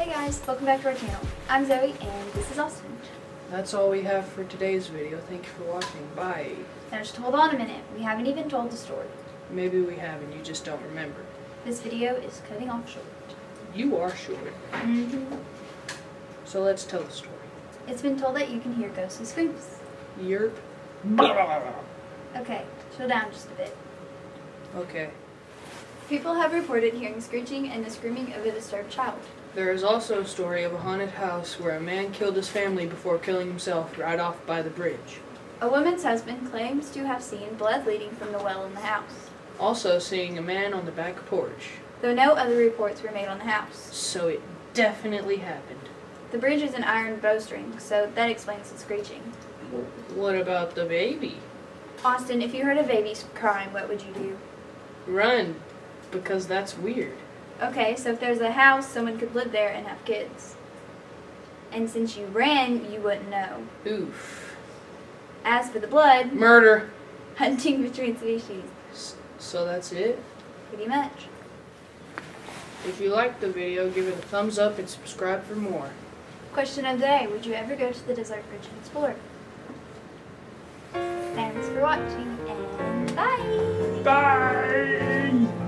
Hey guys, welcome back to our channel. I'm Zoe and this is Austin. That's all we have for today's video. Thank you for watching. Bye. Now just hold on a minute, we haven't even told the story. Maybe we have and you just don't remember. This video is cutting off short. You are short. Mm-hmm. So let's tell the story. It's been told that you can hear ghostly screams. Yerp. Okay, chill down just a bit. Okay. People have reported hearing screeching and the screaming of a disturbed child. There is also a story of a haunted house where a man killed his family before killing himself right off by the bridge. A woman's husband claims to have seen blood leading from the well in the house, Also seeing a man on the back porch. though no other reports were made on the house. So it definitely happened. The bridge is an iron bowstring, so that explains the screeching. What about the baby? Austin, if you heard a baby crying, what would you do? Run. Because that's weird. Okay, so if there's a house, someone could live there and have kids. And since you ran, you wouldn't know. Oof. As for the blood, Murder. hunting between species, S- So that's it? pretty much. If you liked the video, give it a thumbs up and subscribe for more. Question of the day, would you ever go to the Des Arc bridge and explore? Thanks for watching, and bye! Bye!